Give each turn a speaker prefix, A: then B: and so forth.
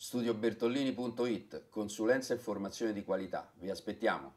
A: Studiobertollini.it, consulenza e formazione di qualità. Vi aspettiamo.